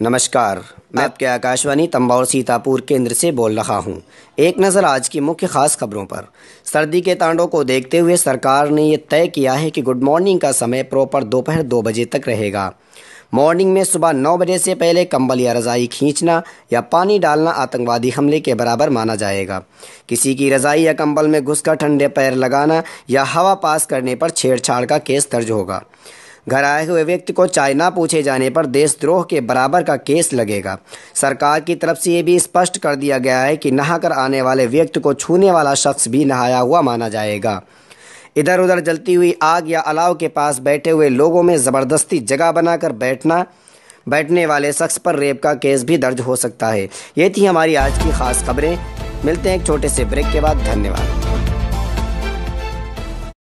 नमस्कार मैं आपके आकाशवाणी तंबाउर सीतापुर केंद्र से बोल रहा हूँ। एक नज़र आज की मुख्य खास खबरों पर। सर्दी के तांडों को देखते हुए सरकार ने यह तय किया है कि गुड मॉर्निंग का समय प्रॉपर दोपहर दो बजे तक रहेगा। मॉर्निंग में सुबह नौ बजे से पहले कंबल या रज़ाई खींचना या पानी डालना आतंकवादी हमले के बराबर माना जाएगा। किसी की रज़ाई या कंबल में घुसकर ठंडे पैर लगाना या हवा पास करने पर छेड़छाड़ का केस दर्ज होगा। घर आए हुए व्यक्ति को चाय ना पूछे जाने पर देशद्रोह के बराबर का केस लगेगा। सरकार की तरफ़ से ये भी स्पष्ट कर दिया गया है कि नहाकर आने वाले व्यक्ति को छूने वाला शख्स भी नहाया हुआ माना जाएगा। इधर उधर जलती हुई आग या अलाव के पास बैठे हुए लोगों में ज़बरदस्ती जगह बनाकर बैठना, बैठने वाले शख्स पर रेप का केस भी दर्ज हो सकता है। ये थी हमारी आज की खास खबरें। मिलते हैं एक छोटे से ब्रेक के बाद। धन्यवाद।